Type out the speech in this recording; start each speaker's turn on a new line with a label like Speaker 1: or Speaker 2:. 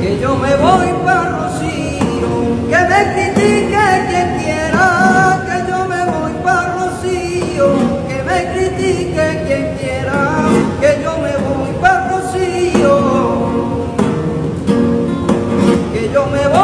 Speaker 1: Que yo me voy para Rocío, que me critique quien quiera, que yo me voy para Rocío, que me critique quien quiera, que yo me voy para Rocío, que yo me voy.